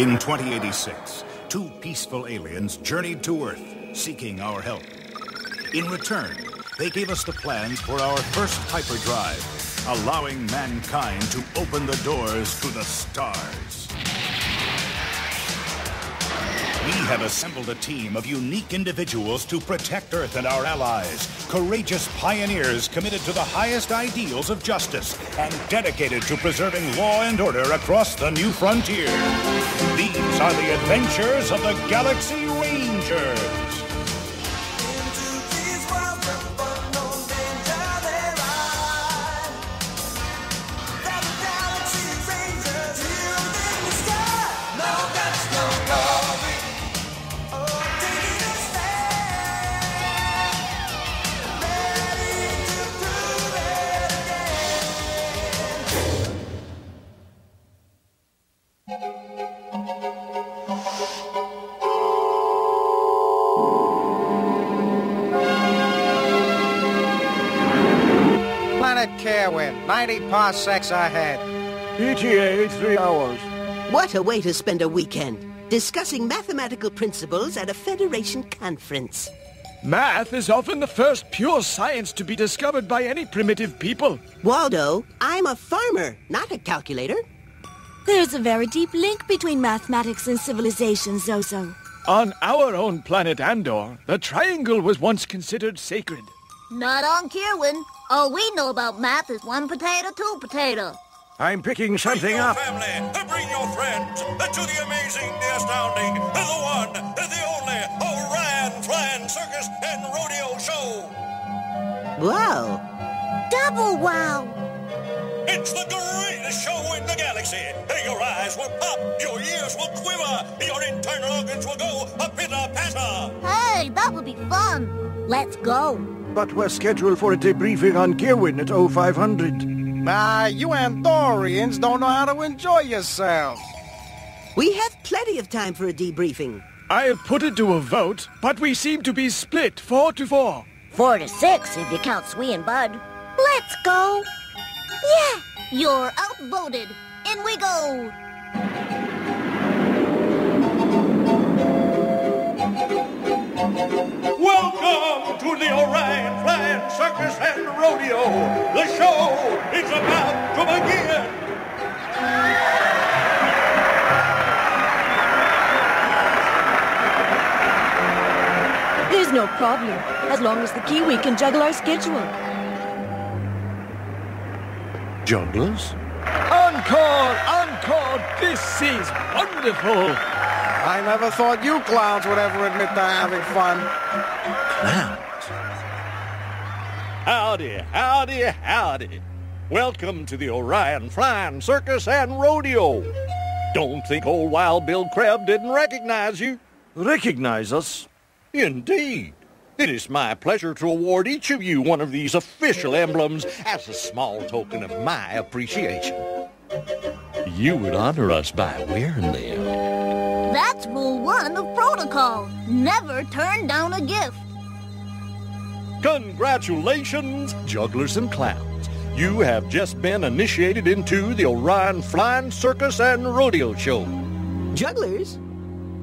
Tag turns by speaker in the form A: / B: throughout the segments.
A: In 2086, two peaceful aliens journeyed to Earth, seeking our help. In return, they gave us the plans for our first hyperdrive, allowing mankind to open the doors to the stars. Have assembled a team of unique individuals to protect Earth and our allies. Courageous pioneers committed to the highest ideals of justice and dedicated to preserving law and order across the new frontier. These are the adventures of the Galaxy Rangers.
B: 90 parsecs ahead.
C: ETA, three hours.
D: What a way to spend a weekend. Discussing mathematical principles at a Federation conference.
C: Math is often the first pure science to be discovered by any primitive people.
D: Waldo, I'm a farmer, not a calculator.
E: There's a very deep link between mathematics and civilization, Zozo.
C: On our own planet Andor, the triangle was once considered sacred.
F: Not on Kirwin. All we know about math is one potato, two potato.
C: I'm picking something
G: bring your
C: up.
G: family, bring your friends to the amazing, the astounding, the one, the only Orion Flying Circus and Rodeo Show.
D: Wow.
F: Double wow!
G: It's the greatest show in the galaxy. Your eyes will pop, your ears will quiver, your internal organs will go a pitter-patter.
F: Hey, that would be fun. Let's go.
C: But we're scheduled for a debriefing on Kirwin at 0500.
B: Ah, you Andorians don't know how to enjoy yourselves.
D: We have plenty of time for a debriefing.
C: I have put it to a vote, but we seem to be split four to four.
F: Four to six if you count Swee and Bud. Let's go. Yeah, you're outvoted. In we go.
G: Welcome to the Orion Flying Circus and Rodeo. The show is about to begin.
E: There's no problem, as long as the Kiwi can juggle our schedule.
C: Jugglers? Encore! Encore! This is wonderful!
B: I never thought you clowns would ever admit to having fun.
C: Clowns?
G: Howdy, howdy, howdy. Welcome to the Orion Flying Circus and Rodeo. Don't think old Wild Bill Crab didn't recognize you.
C: Recognize us?
G: Indeed. It is my pleasure to award each of you one of these official emblems as a small token of my appreciation.
H: You would honor us by wearing them.
F: That's rule one of protocol. Never turn down a gift.
G: Congratulations, jugglers and clowns. You have just been initiated into the Orion Flying Circus and Rodeo Show.
D: Jugglers?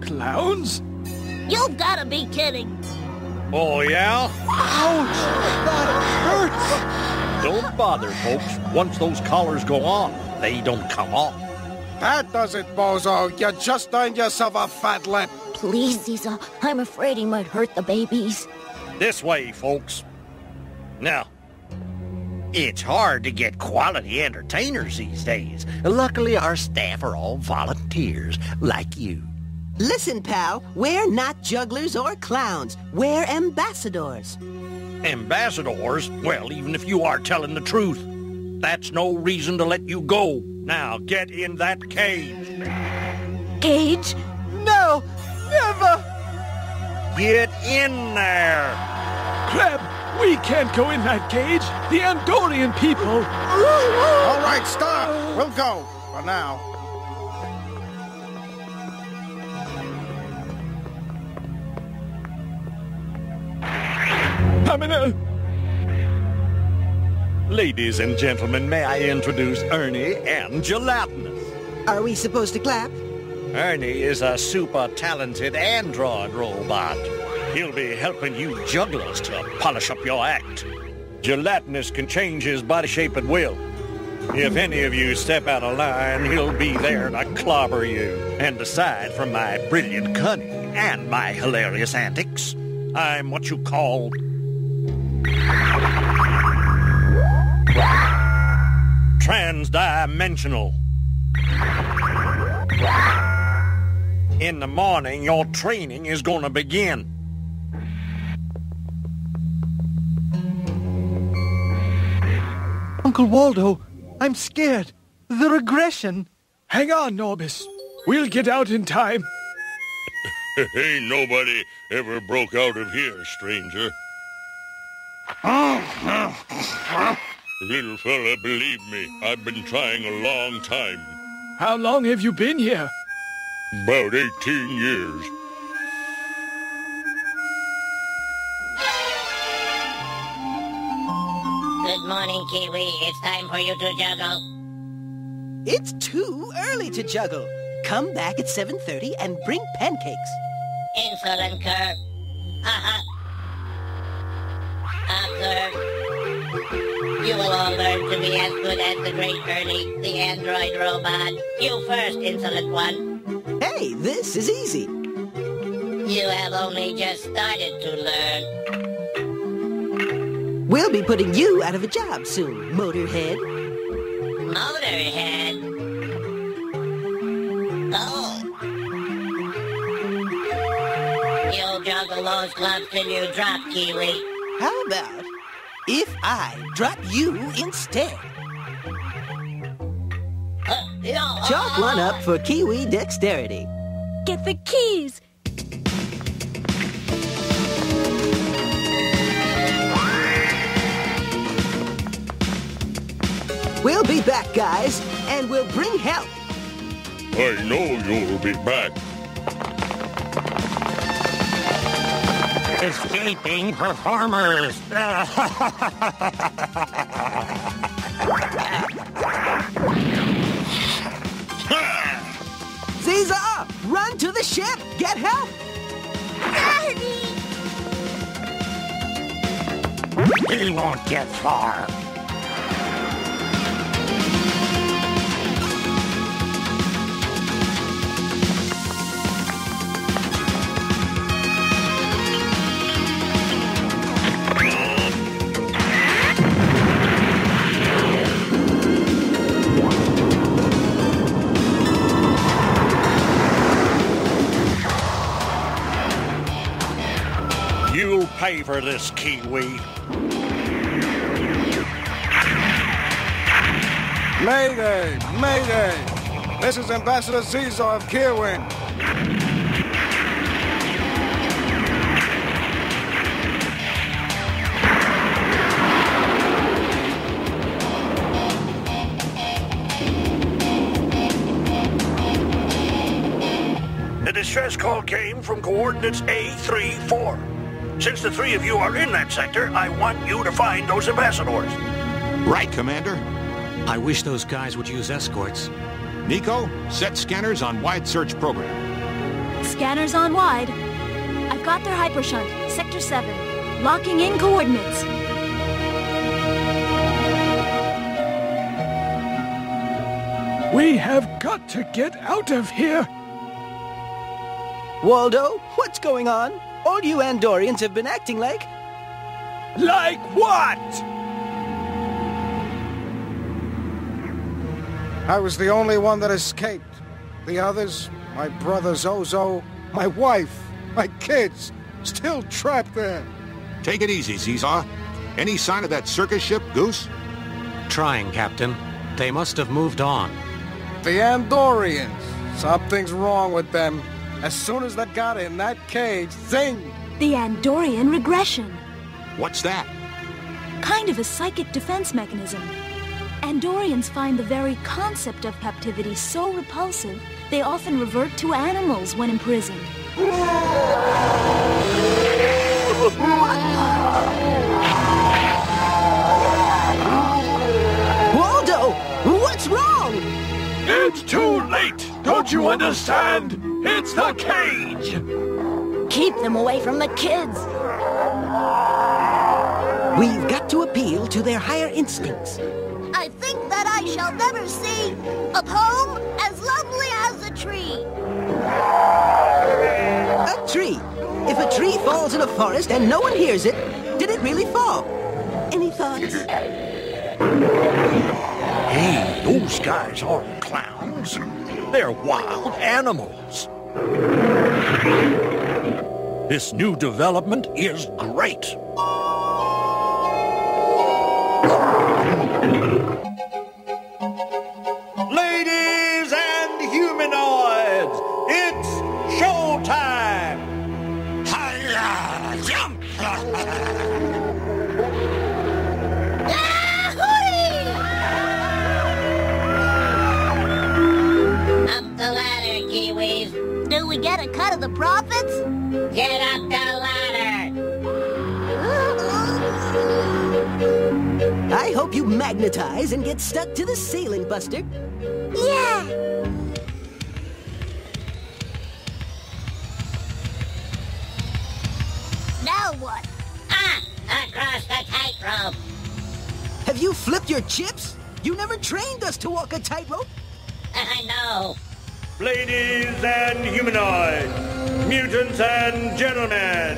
C: Clowns?
F: You've gotta be kidding.
G: Oh, yeah?
C: Ouch! That hurts!
G: Don't bother, folks. Once those collars go on, they don't come off.
B: That does it, Bozo. You just earned yourself a fat lip.
F: Please, Ziza. I'm afraid he might hurt the babies.
G: This way, folks. Now, it's hard to get quality entertainers these days. Luckily, our staff are all volunteers, like you.
D: Listen, pal, we're not jugglers or clowns. We're ambassadors.
G: Ambassadors? Well, even if you are telling the truth, that's no reason to let you go. Now, get in that cage.
E: Cage?
C: No! Never!
G: Get in there.
C: Crab, we can't go in that cage. The Andorian people.
B: All right, stop. We'll go. For now.
C: Pamela!
G: Ladies and gentlemen, may I introduce Ernie and Gelatinous?
D: Are we supposed to clap?
G: Ernie is a super talented android robot. He'll be helping you jugglers to polish up your act. Gelatinous can change his body shape at will. If any of you step out of line, he'll be there to clobber you. And aside from my brilliant cunning and my hilarious antics, I'm what you call... Transdimensional. In the morning, your training is going to begin.
C: Uncle Waldo, I'm scared. The regression. Hang on, Norbis. We'll get out in time.
I: Ain't nobody ever broke out of here, stranger. Little fella, believe me, I've been trying a long time.
C: How long have you been here?
I: About 18 years.
F: Good morning, Kiwi. It's time for you to juggle.
D: It's too early to juggle. Come back at 7.30 and bring pancakes.
F: Insolent cur. Haha. Observe. You will all learn to be as good as the great Ernie, the android robot. You first, insolent one.
D: Hey, this is easy.
F: You have only just started to learn.
D: We'll be putting you out of a job soon, Motorhead.
F: Motorhead. Oh. You'll juggle those clubs till you drop, Kiwi.
D: How about if I drop you instead? Chalk one up for Kiwi dexterity.
E: Get the keys!
D: We'll be back, guys, and we'll bring help.
I: I know you'll be back.
G: Escaping performers.
D: Caesar, run to the ship! Get help! Daddy!
G: he won't get far. You'll pay for this, Kiwi.
B: Mayday! Mayday! This is Ambassador Caesar of Kirwin.
G: The distress call came from coordinates A34. Since the three of you are in that sector, I want you to find those ambassadors.
J: Right, Commander.
K: I wish those guys would use escorts.
J: Niko, set scanners on wide search program.
E: Scanners on wide. I've got their hypershunt, Sector 7. Locking in coordinates.
C: We have got to get out of here.
D: Waldo, what's going on? All you Andorians have been acting like...
C: Like what?
B: I was the only one that escaped. The others, my brother Zozo, my wife, my kids, still trapped there.
J: Take it easy, Caesar. Any sign of that circus ship, Goose?
K: Trying, Captain. They must have moved on.
B: The Andorians. Something's wrong with them. As soon as that got in that cage, zing!
E: The Andorian regression.
J: What's that?
E: Kind of a psychic defense mechanism. Andorians find the very concept of captivity so repulsive, they often revert to animals when imprisoned.
D: Waldo, what's wrong?
C: It's too late. Don't you understand? It's the cage!
E: Keep them away from the kids.
D: We've got to appeal to their higher instincts.
L: I think that I shall never see a poem as lovely as a tree.
D: A tree. If a tree falls in a forest and no one hears it, did it really fall? Any thoughts?
G: Hey, those guys aren't clowns. They're wild animals. This new development is great. Ladies and humanoids, it's showtime! Hiya! Jump!
L: We get a cut of the profits?
F: Get up the ladder.
D: I hope you magnetize and get stuck to the ceiling, Buster.
L: Yeah. Now what?
F: Ah! Across the tightrope.
D: Have you flipped your chips? You never trained us to walk a tightrope.
F: I know.
G: Ladies and humanoids, mutants and gentlemen,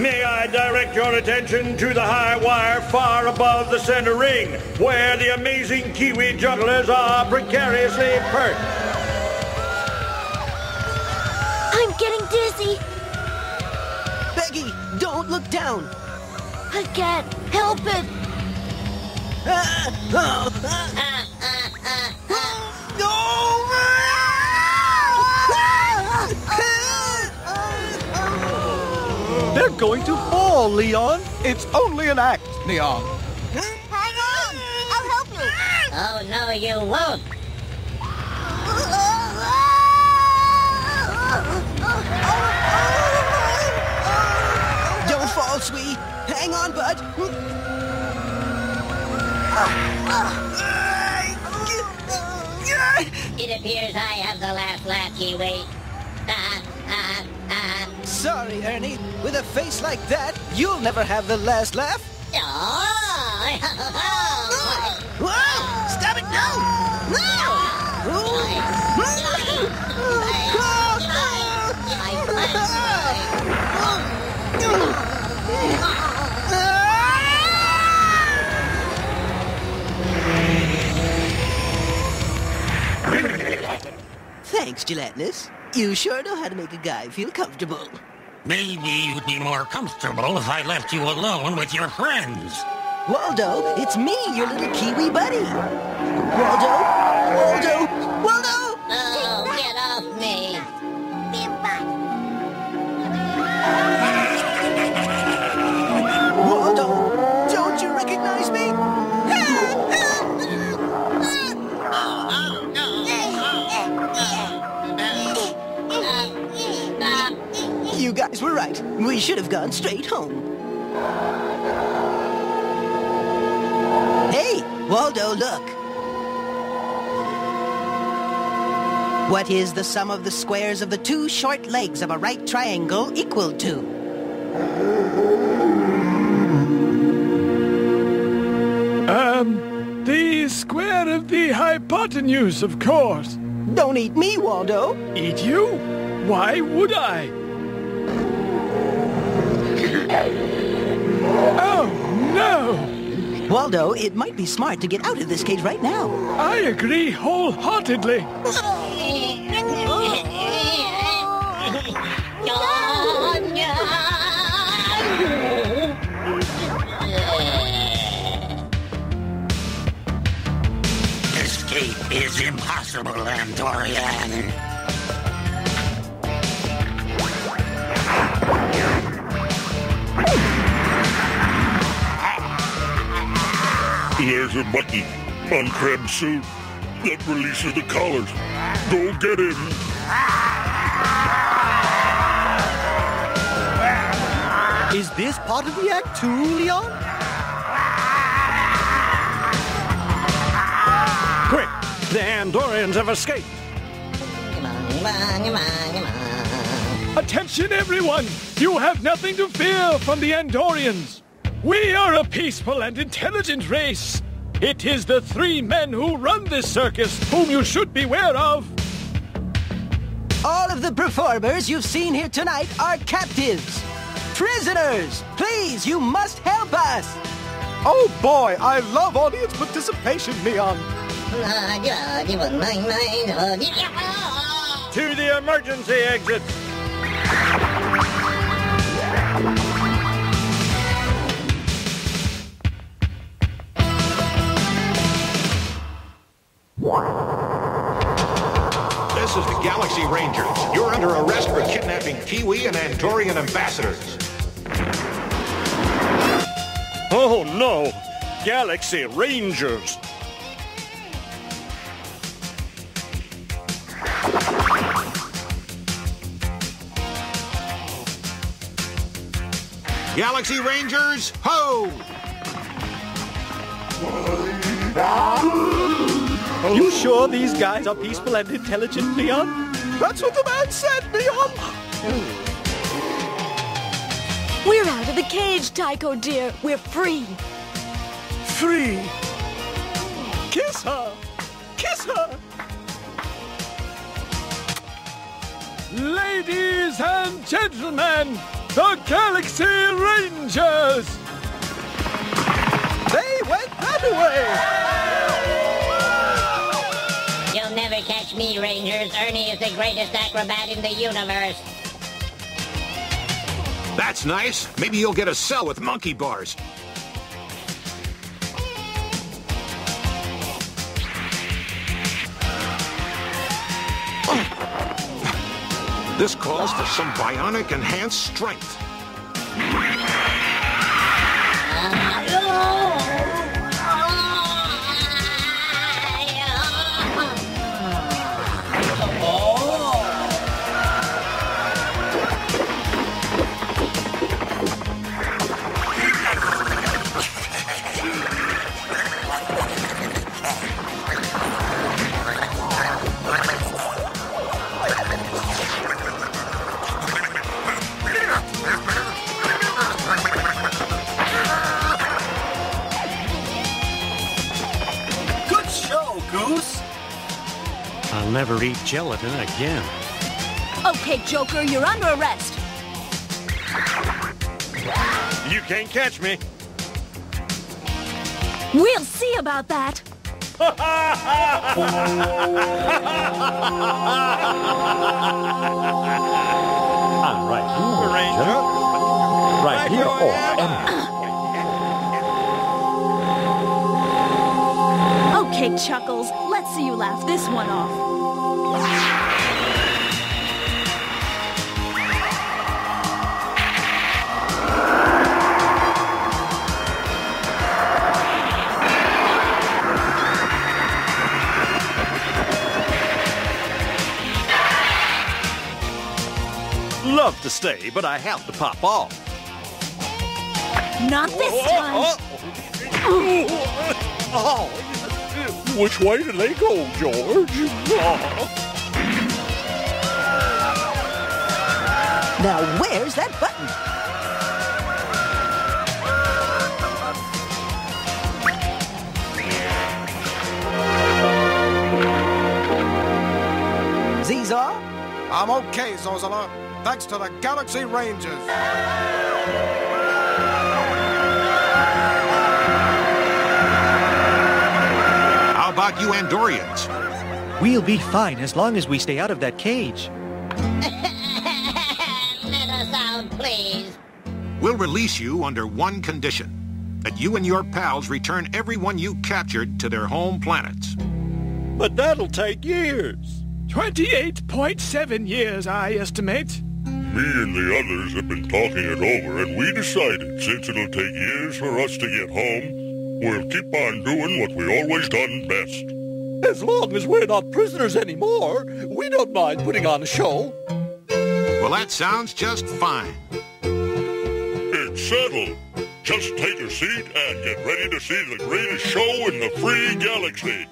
G: may I direct your attention to the high wire far above the center ring, where the amazing Kiwi jugglers are precariously perched.
L: I'm getting dizzy.
D: Peggy, don't look down.
L: I can't help it.
D: Ah, oh, ah.
C: They're going to fall, Leon. It's only an act, Leon.
L: Hang on. I'll help you.
F: Oh, no, you won't.
D: Don't fall, sweet. Hang on, bud.
F: It appears I have the last laugh, Kiwi.
D: Sorry, Ernie. With a face like that, you'll never have the last laugh. You sure know how to make a guy feel comfortable.
M: Maybe you'd be more comfortable if I left you alone with your friends.
D: Waldo, it's me, your little Kiwi buddy. Waldo? Waldo? Waldo? Right. We should have gone straight home. Hey, Waldo, look. What is the sum of the squares of the two short legs of a right triangle equal to?
C: Um, the square of the hypotenuse, of course.
D: Don't eat me, Waldo.
C: Eat you? Why would I? Oh, no!
D: Waldo, it might be smart to get out of this cage right now.
C: I agree wholeheartedly.
M: Escape is impossible, Andorian.
I: There's a button on Krebs' suit that releases the collars. Go get him.
C: Is this part of the act too, Leon?
G: Quick! The Andorians have escaped.
C: Attention, everyone! You have nothing to fear from the Andorians. We are a peaceful and intelligent race. It is the three men who run this circus whom you should beware of.
D: All of the performers you've seen here tonight are captives. Prisoners! Please, you must help us!
C: Oh boy, I love audience participation, Leon.
G: To the emergency exit.
J: Is Galaxy Rangers. You're under arrest for kidnapping Kiwi and Andorian ambassadors.
G: Oh no! Galaxy Rangers!
J: Galaxy Rangers, ho!
C: You sure these guys are peaceful and intelligent, Leon? That's what the man said, Leon!
E: We're out of the cage, Tycho dear. We're free.
C: Free! Kiss her! Kiss her! Ladies and gentlemen, the Galaxy Rangers! They went that way!
F: Me, Rangers. Ernie is the greatest acrobat in the universe.
J: That's nice. Maybe you'll get a cell with monkey bars. This calls for some bionic enhanced strength.
K: Never eat gelatin again.
E: Okay, Joker, you're under arrest.
G: You can't catch me.
E: We'll see about that.
H: I'm right here, Ranger. Right here, or anywhere.
E: Okay, Chuckles, let's see you laugh this one off.
G: Stay, but I have to pop off.
E: Not this oh, time. Oh, oh.
G: oh, which way do they go, George?
D: Now, where's that button? Zizar?
B: I'm okay, Zozala. Thanks to the Galaxy Rangers.
J: How about you Andorians?
C: We'll be fine as long as we stay out of that cage.
F: Let us out, please.
J: We'll release you under one condition. That you and your pals return everyone you captured to their home planets.
G: But that'll take years.
C: 28.7 years, I estimate.
I: Me and the others have been talking it over, and we decided since it'll take years for us to get home, we'll keep on doing what we always done best.
H: As long as we're not prisoners anymore, we don't mind putting on a show.
J: Well, that sounds just fine.
I: It's settled. Just take a seat and get ready to see the greatest show in the free galaxy.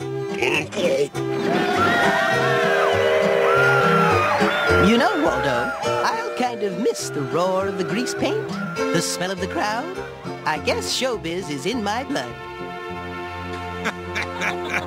D: You know, Waldo, I'll kind of miss the roar of the grease paint, the smell of the crowd. I guess showbiz is in my blood.